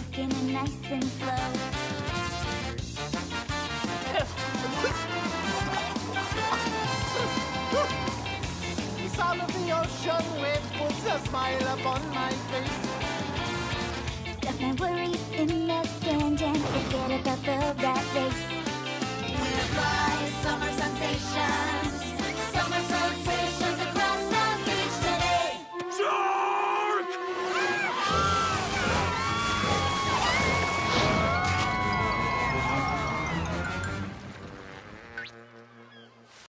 taking it nice and slow. The sound of the ocean waves puts a smile upon my face. Stuff my worries in the